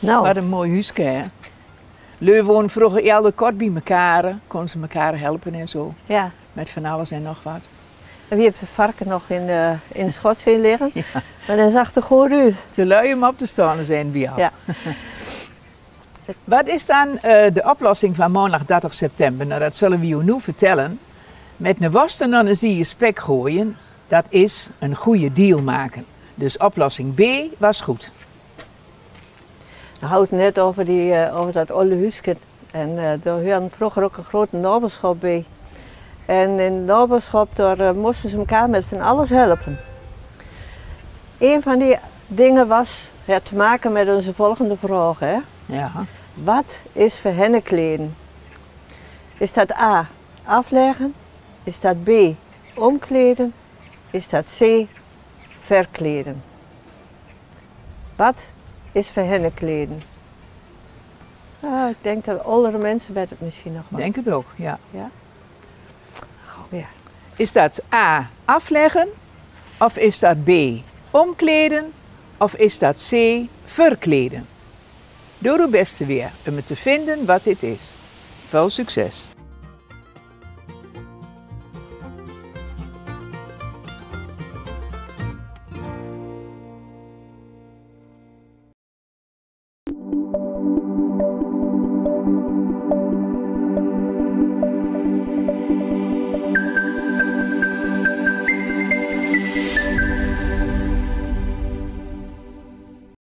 Nou, Wat een mooi huisje, hè? Leu woonden vroeger heel kort bij elkaar. Konden ze elkaar helpen en zo. ja. Met van alles en nog wat. En wie heeft de varken nog in de, in de schot zien liggen? Maar dat zag er goed uit. Te lui om op te staan zijn bij jou. Ja. Wat is dan eh, de oplossing van maandag 30 september? Nou, dat zullen we je nu vertellen. Met een worsten dan zie je spek gooien. Dat is een goede deal maken. Dus oplossing B was goed. Het net over, die, eh, over dat oude huisje. En eh daar hadden vroeger ook een grote naberschap bij. En in de naberschap daar, eh, moesten ze elkaar met van alles helpen. Een van die dingen was te maken met onze volgende vraag. Hè? Ja. Wat is verhennekleden? Is dat A, afleggen? Is dat B, omkleden? Is dat C, verkleden? Wat is verhennekleden? Nou, ik denk dat oudere mensen weten het misschien nog wel. Denk het ook, ja. Gauw weer. Is dat A, afleggen? Of is dat B, omkleden? Of is dat C, verkleden? Doe uw beste weer om het te vinden wat dit is. Veel succes!